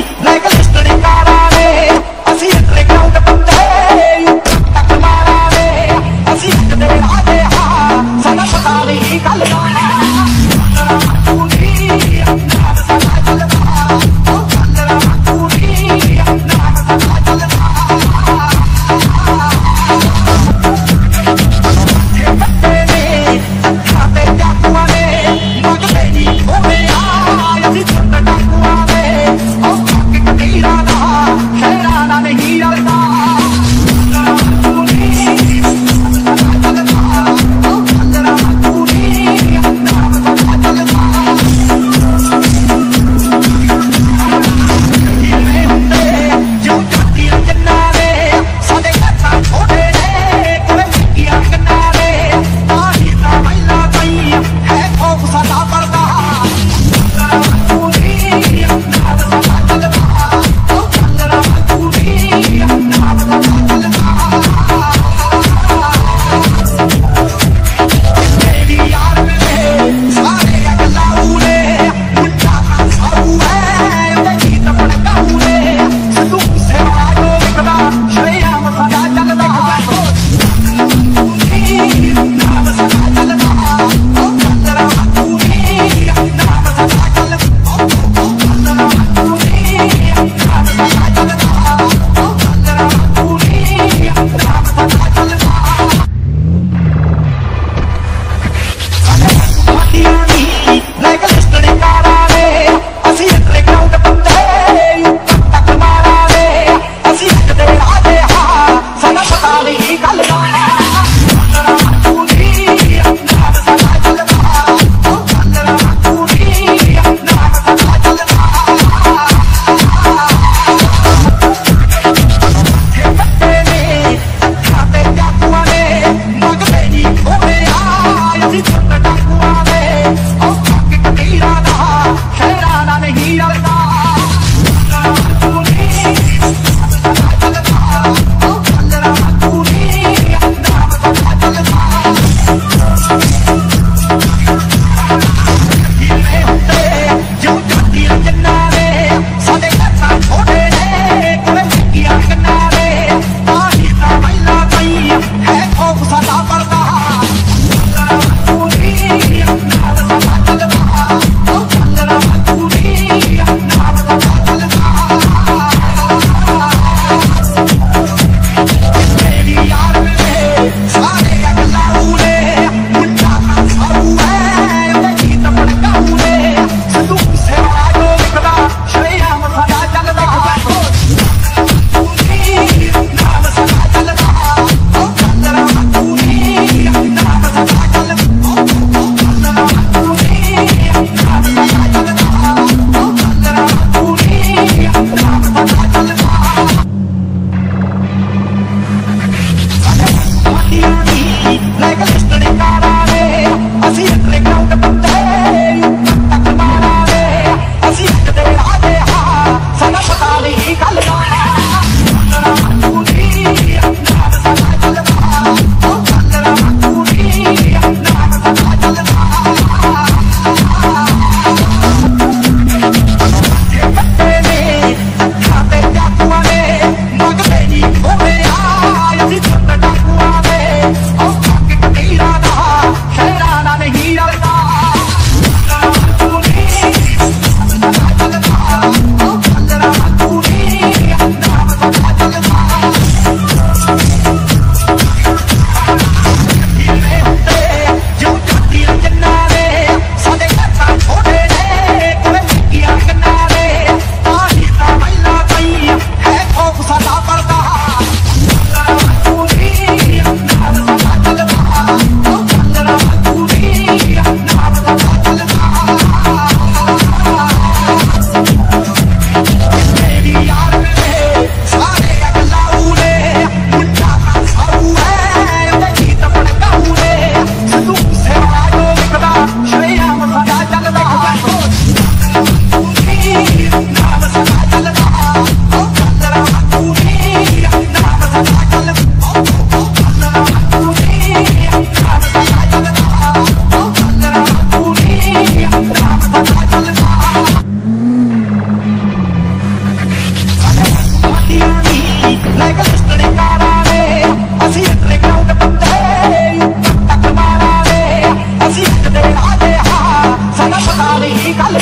like a 你敢